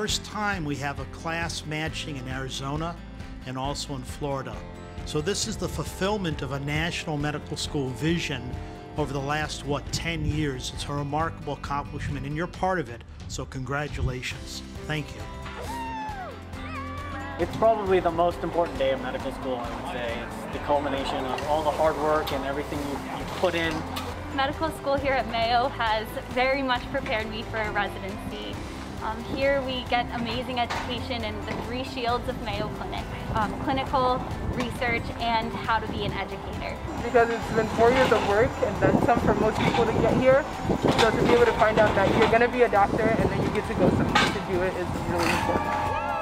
first time we have a class matching in Arizona and also in Florida. So this is the fulfillment of a national medical school vision over the last, what, 10 years. It's a remarkable accomplishment, and you're part of it. So congratulations. Thank you. It's probably the most important day of medical school, I would say. It's the culmination of all the hard work and everything you, you put in. Medical school here at Mayo has very much prepared me for residency. Um, here we get amazing education in the three shields of Mayo Clinic, um, clinical, research, and how to be an educator. Because it's been four years of work and then some for most people to get here. So to be able to find out that you're going to be a doctor and then you get to go somewhere to do it is really important.